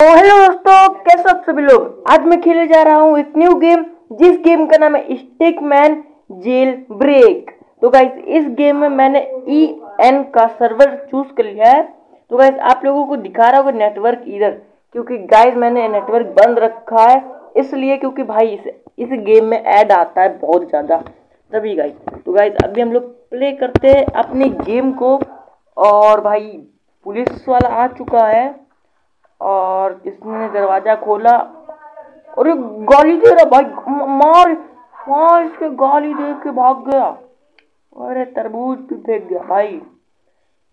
तो हेलो दोस्तों, कैसे आप सभी लोग? आज मैं खेलने जा रहा हूँ एक न्यू गेम जिस गेम का नाम है स्टिक मैन जेल ब्रेक तो गाइज़ इस गेम में मैंने ई एन का सर्वर चूज़ कर लिया है। तो गाइस आप लोगों को दिखा रहा होगा नेटवर्क इधर, क्योंकि गाइज़ मैंने नेटवर्क बंद रखा है। इसलिए क्योंकि भाई, इस इस गेम में ऐड आता है बहुत ज़्यादा। तभी गाइज़ तो गाइज़ अभी हम लोग प्ले करते हैं अपनी गेम को। और भाई, पुलिस वाला आ चुका है। और इसने दरवाज़ा खोला? अरे गाली दे रहा भाई मार मार इसके गाली दे के भाग गया। अरे तरबूज भी फेंक गया भाई।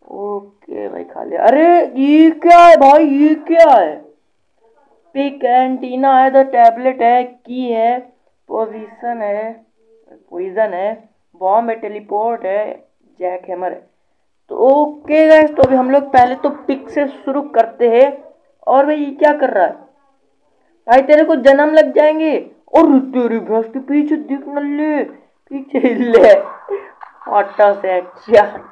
ओके भाई, खा लिया। अरे ये क्या है भाई, ये क्या है? पिक एंटीना है तो टैबलेट है, की है? पोजीशन है पोइजन है, बॉम्ब है, टेलीपोर्ट है जैक हैमर है। तो ओके गाइस तो अभी हम लोग पहले तो पिक से शुरू करते हैं। और भाई ये क्या कर रहा है? भाई, तेरे को जन्म लग जाएँगे। और तेरी भैंस के पीछे दिख न ले, पीछे ले। ऑटो से अच्छा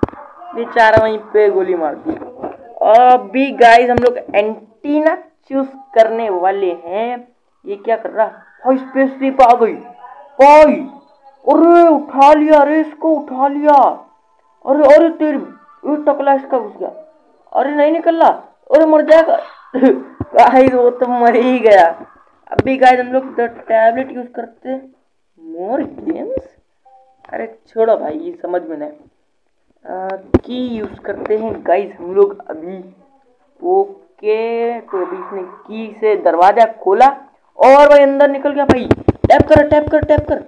बेचारा वहीं पे गोली मार दी। अभी गाइस हम लोग एंटीना चूज़ करने वाले हैं। ये क्या कर रहा? भाई स्पेस शिप आ गई। भाई, अरे, उठा लिया अरे इसको, उठा लिया। अरे अरे, तेरी टकला इसका घुस गया। अरे, नहीं निकल रहा अरे, मर जाएगा। गाइस, वो तो मर ही गया। अभी गाइस, हम लोग टैबलेट यूज़ करते मोर गेम्स? अरे छोड़ो भाई, ये समझ में नहीं। की यूज़ करते हैं गाइस, हम लोग अभी। ओके तो अभी इसने की से दरवाज़ा खोला और भाई अंदर निकल गया भाई। टैप कर टैप कर टैप कर।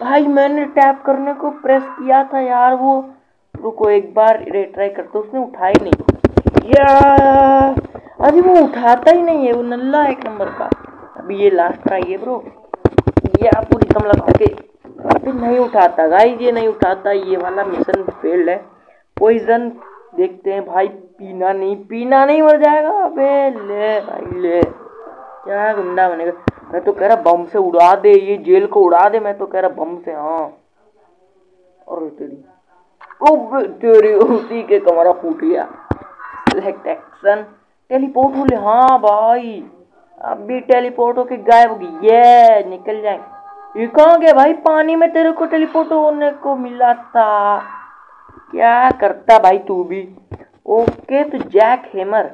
भाई, मैंने टैप करने को प्रेस किया था यार वो। रुको, एक बार ट्राई करते उसने उठाई नहीं। यार अभी वो उठाता ही नहीं है, वो नल्ला एक नंबर का। अभी ये लास्ट ट्राई है ब्रो ये आप पूरी कम लगता कि अभी नहीं उठाता गाइस ये नहीं उठाता, ये वाला मिशन फेल्ड है। पॉइजन देखते हैं भाई, पीना नहीं पीना नहीं मर जाएगा। अबे ले भाई, ले। क्या गुंडा बनेगा। मैं तो कह रहा, बम से उड़ा दे, ये जेल को उड़ा दे, मैं तो कह रहा, बम से हाँ। और तेरी ओ तेरी उसी के कमरा फूट गया। सिलेक्ट एक्शन टेलीपोर्ट हो ले हाँ भाई अभी टेलीपोर्ट होके गायब होगी ये निकल जाए। ये कहाँ गया भाई? पानी में तेरे को टेलीपोर्ट होने को मिला था। क्या करता भाई तू भी? ओके तो जैक हेमर।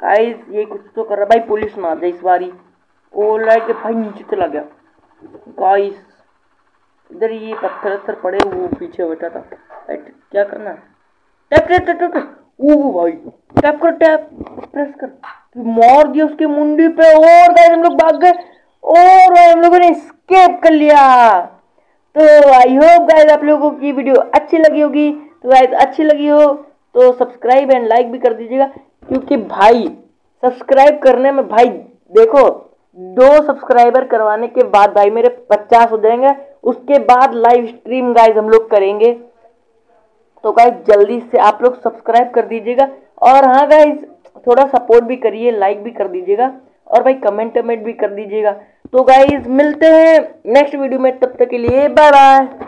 गाइस ये कुछ तो कर रहा भाई, पुलिस ना जाए इस बारी। ओ, लाइट भाई, नीचे चला गया। गाइस इधर ये पत्थर वत्थर पड़े, वो पीछे बैठा था। क्या करना टैप टैप टैप टैप ओ भाई टैप कर टैप प्रेस कर। मार दिया उसके मुंडी पे और गाइस हम लोग भाग गए। और हम लोगों ने स्केप कर लिया। तो आई होप गाइस आप लोगों की वीडियो अच्छी लगी होगी। तो गाइस अच्छी लगी हो तो सब्सक्राइब एंड लाइक भी कर दीजिएगा। क्योंकि भाई सब्सक्राइब करने में भाई देखो, दो सब्सक्राइबर करवाने के बाद भाई मेरे पचास हो जाएँगे। उसके बाद लाइव स्ट्रीम गाइस हम लोग करेंगे। तो गाइस जल्दी से आप लोग सब्सक्राइब कर दीजिएगा। और हाँ गाइस थोड़ा सपोर्ट भी करिए लाइक भी कर दीजिएगा और भाई कमेंट कमेंट भी कर दीजिएगा। तो गाइज़ मिलते हैं नेक्स्ट वीडियो में, तब तक के लिए बाय बाय